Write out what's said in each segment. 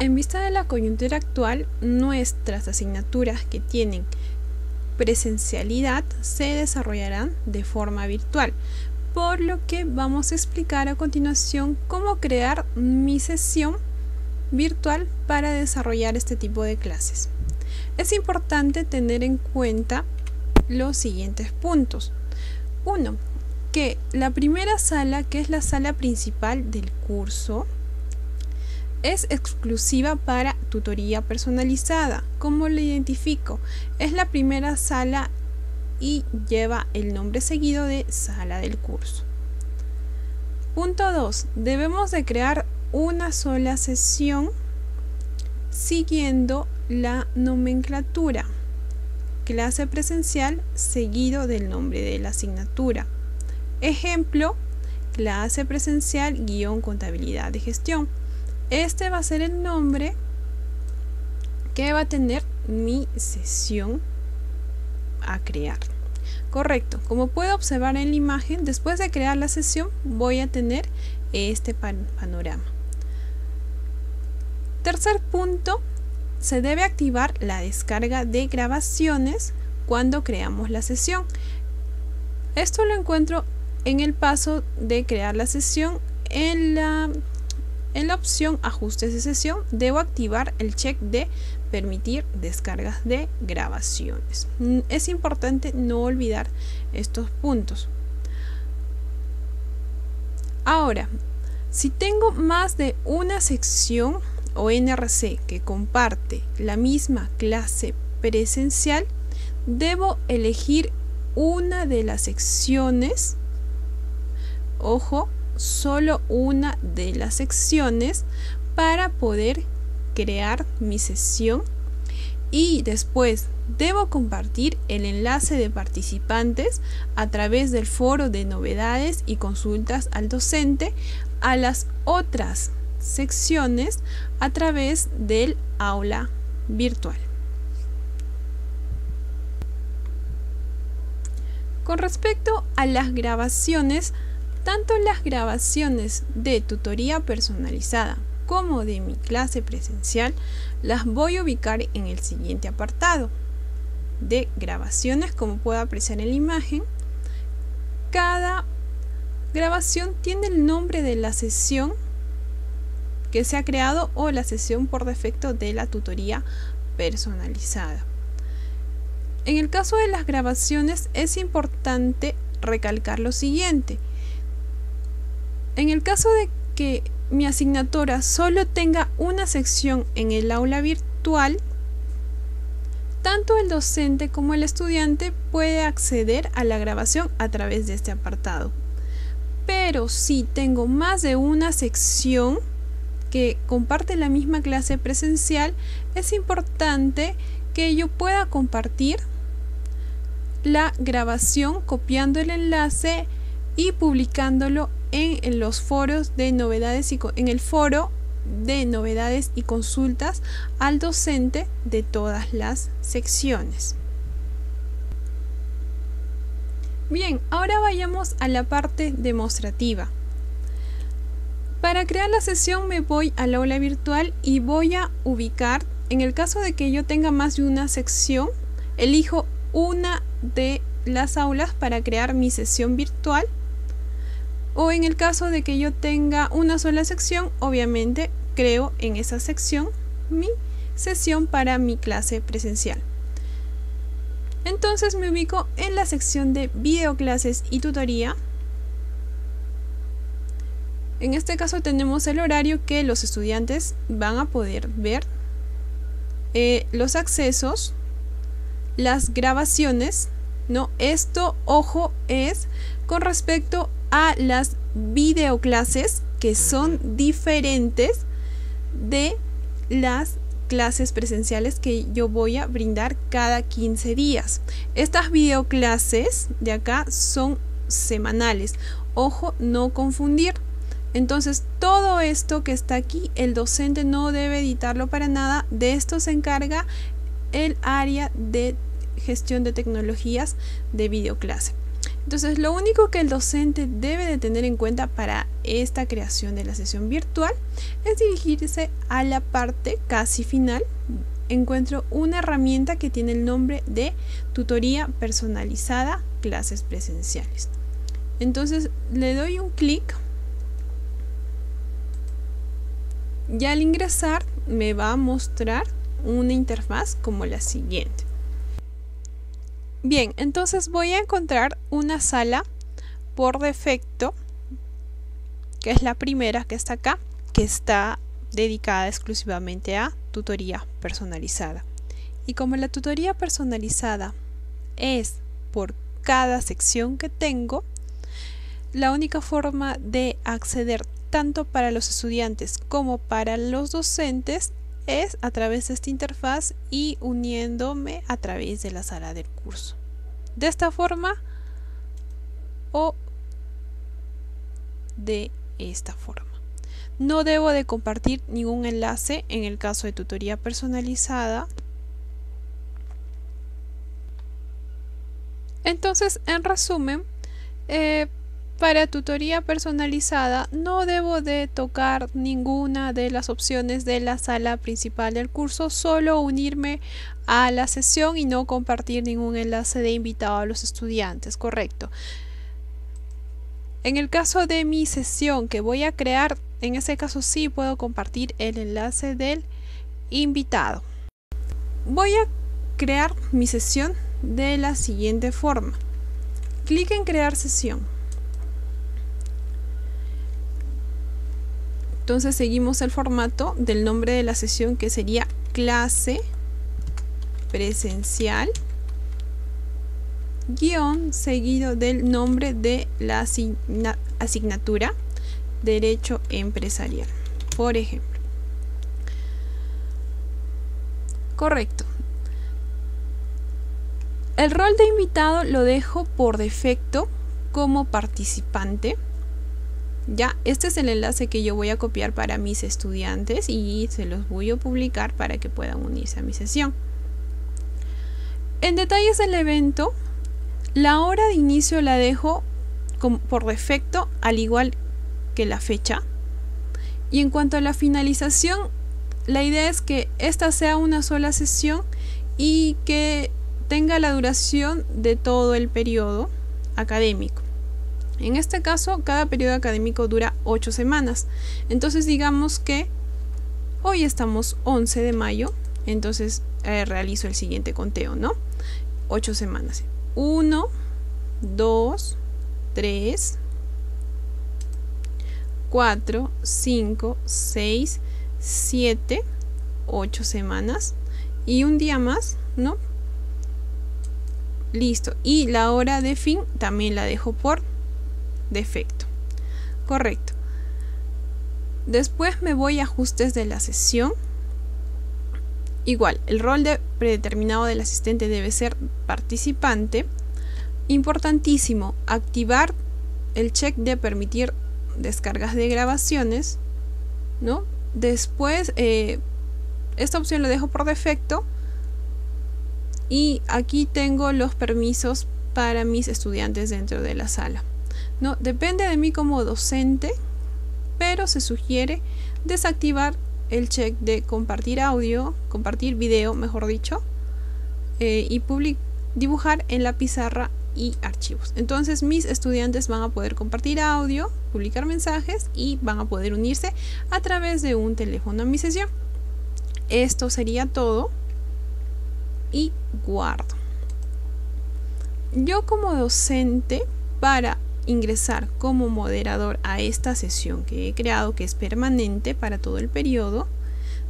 En vista de la coyuntura actual, nuestras asignaturas que tienen presencialidad se desarrollarán de forma virtual, por lo que vamos a explicar a continuación cómo crear mi sesión virtual para desarrollar este tipo de clases. Es importante tener en cuenta los siguientes puntos. Uno, que la primera sala, que es la sala principal del curso, es exclusiva para tutoría personalizada. ¿Cómo lo identifico? Es la primera sala y lleva el nombre seguido de sala del curso. Punto 2. Debemos de crear una sola sesión siguiendo la nomenclatura. Clase presencial seguido del nombre de la asignatura. Ejemplo, clase presencial guion contabilidad de gestión. Este va a ser el nombre que va a tener mi sesión a crear. Correcto, como puedo observar en la imagen, después de crear la sesión voy a tener este panorama. Tercer punto, se debe activar la descarga de grabaciones cuando creamos la sesión. Esto lo encuentro en el paso de crear la sesión, en la, en la opción ajustes de sesión, debo activar el check de permitir descargas de grabaciones. Mm, es importante no olvidar estos puntos. Ahora, si tengo más de una sección o NRC que comparte la misma clase presencial, debo elegir una de las secciones ojo, solo una de las secciones para poder crear mi sesión y después debo compartir el enlace de participantes a través del foro de novedades y consultas al docente a las otras secciones a través del aula virtual. Con respecto a las grabaciones, tanto las grabaciones de tutoría personalizada como de mi clase presencial las voy a ubicar en el siguiente apartado de grabaciones como puedo apreciar en la imagen. Cada grabación tiene el nombre de la sesión que se ha creado o la sesión por defecto de la tutoría personalizada. En el caso de las grabaciones es importante recalcar lo siguiente. En el caso de que mi asignatura solo tenga una sección en el aula virtual, tanto el docente como el estudiante puede acceder a la grabación a través de este apartado. Pero si tengo más de una sección que comparte la misma clase presencial, es importante que yo pueda compartir la grabación copiando el enlace y publicándolo en los foros de novedades y en el foro de novedades y consultas al docente de todas las secciones. Bien, ahora vayamos a la parte demostrativa. Para crear la sesión me voy al aula virtual y voy a ubicar, en el caso de que yo tenga más de una sección, elijo una de las aulas para crear mi sesión virtual o en el caso de que yo tenga una sola sección, obviamente creo en esa sección mi sesión para mi clase presencial. Entonces me ubico en la sección de videoclases y tutoría. En este caso tenemos el horario que los estudiantes van a poder ver, eh, los accesos, las grabaciones, ¿no? Esto, ojo, es con respecto a las videoclases que son diferentes de las clases presenciales que yo voy a brindar cada 15 días. Estas videoclases de acá son semanales. Ojo, no confundir. Entonces, todo esto que está aquí, el docente no debe editarlo para nada. De esto se encarga el área de gestión de tecnologías de videoclase. Entonces, lo único que el docente debe de tener en cuenta para esta creación de la sesión virtual es dirigirse a la parte casi final. Encuentro una herramienta que tiene el nombre de tutoría personalizada clases presenciales. Entonces, le doy un clic. Y al ingresar me va a mostrar una interfaz como la siguiente. Bien, entonces voy a encontrar una sala por defecto, que es la primera que está acá, que está dedicada exclusivamente a tutoría personalizada. Y como la tutoría personalizada es por cada sección que tengo, la única forma de acceder tanto para los estudiantes como para los docentes es a través de esta interfaz y uniéndome a través de la sala del curso. De esta forma o de esta forma. No debo de compartir ningún enlace en el caso de tutoría personalizada. Entonces, en resumen, eh, para tutoría personalizada no debo de tocar ninguna de las opciones de la sala principal del curso, solo unirme a la sesión y no compartir ningún enlace de invitado a los estudiantes, correcto. En el caso de mi sesión que voy a crear, en ese caso sí puedo compartir el enlace del invitado. Voy a crear mi sesión de la siguiente forma. Clic en crear sesión. Entonces seguimos el formato del nombre de la sesión que sería clase presencial guion seguido del nombre de la asignatura derecho empresarial. Por ejemplo. Correcto. El rol de invitado lo dejo por defecto como participante ya, este es el enlace que yo voy a copiar para mis estudiantes y se los voy a publicar para que puedan unirse a mi sesión. En detalles del evento, la hora de inicio la dejo por defecto al igual que la fecha. Y en cuanto a la finalización, la idea es que esta sea una sola sesión y que tenga la duración de todo el periodo académico. En este caso, cada periodo académico dura 8 semanas. Entonces, digamos que hoy estamos 11 de mayo, entonces eh, realizo el siguiente conteo, ¿no? 8 semanas. 1, 2, 3, 4, 5, 6, 7, 8 semanas y un día más, ¿no? Listo. Y la hora de fin también la dejo por defecto. Correcto. Después me voy a ajustes de la sesión. Igual, el rol de predeterminado del asistente debe ser participante. Importantísimo, activar el check de permitir descargas de grabaciones. ¿no? Después, eh, esta opción lo dejo por defecto. Y aquí tengo los permisos para mis estudiantes dentro de la sala. No, depende de mí como docente, pero se sugiere desactivar el check de compartir audio, compartir video, mejor dicho, eh, y dibujar en la pizarra y archivos. Entonces mis estudiantes van a poder compartir audio, publicar mensajes y van a poder unirse a través de un teléfono a mi sesión. Esto sería todo y guardo. Yo como docente para ingresar como moderador a esta sesión que he creado, que es permanente para todo el periodo,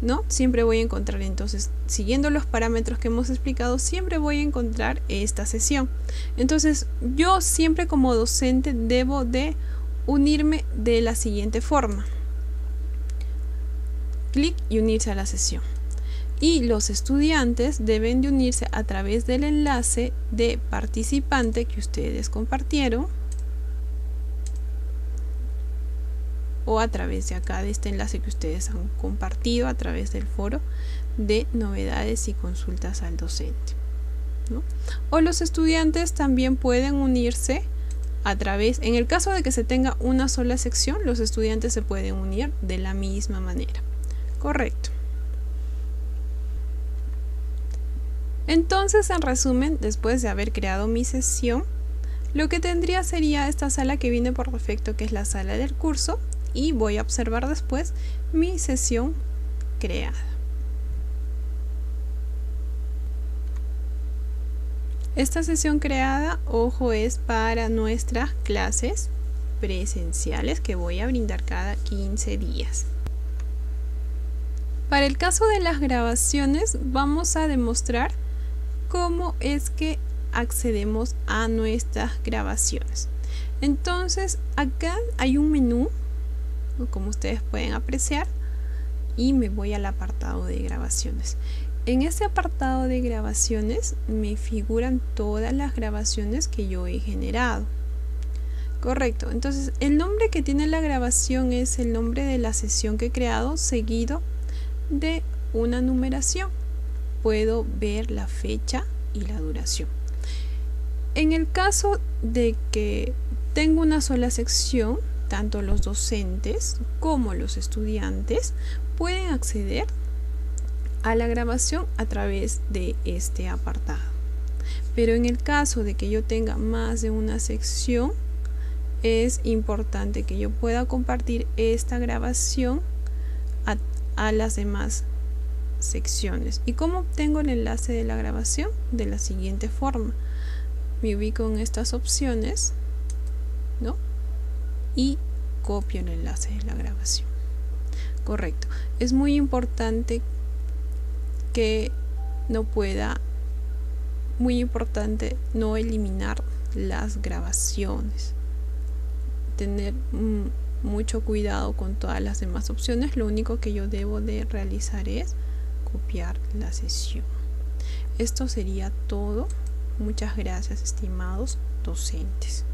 ¿no? Siempre voy a encontrar entonces, siguiendo los parámetros que hemos explicado, siempre voy a encontrar esta sesión. Entonces, yo siempre como docente debo de unirme de la siguiente forma. Clic y unirse a la sesión. Y los estudiantes deben de unirse a través del enlace de participante que ustedes compartieron o a través de acá de este enlace que ustedes han compartido a través del foro de novedades y consultas al docente. O los estudiantes también pueden unirse a través, en el caso de que se tenga una sola sección, los estudiantes se pueden unir de la misma manera. Correcto. Entonces, en resumen, después de haber creado mi sesión, lo que tendría sería esta sala que viene por defecto, que es la sala del curso, y voy a observar después mi sesión creada. Esta sesión creada, ojo, es para nuestras clases presenciales que voy a brindar cada 15 días. Para el caso de las grabaciones vamos a demostrar cómo es que accedemos a nuestras grabaciones. Entonces acá hay un menú, como ustedes pueden apreciar, y me voy al apartado de grabaciones. En este apartado de grabaciones me figuran todas las grabaciones que yo he generado. Correcto, entonces el nombre que tiene la grabación es el nombre de la sesión que he creado seguido de una numeración. Puedo ver la fecha y la duración. En el caso de que tengo una sola sección, tanto los docentes como los estudiantes pueden acceder a la grabación a través de este apartado. Pero en el caso de que yo tenga más de una sección, es importante que yo pueda compartir esta grabación a, las demás secciones. ¿Y cómo obtengo el enlace de la grabación? De la siguiente forma. Me ubico en estas opciones. Y copio el enlace de la grabación. Correcto. Es muy importante que no pueda, muy importante, no eliminar las grabaciones. Tener mucho cuidado con todas las demás opciones. Lo único que yo debo de realizar es copiar la sesión. Esto sería todo. Muchas gracias, estimados docentes.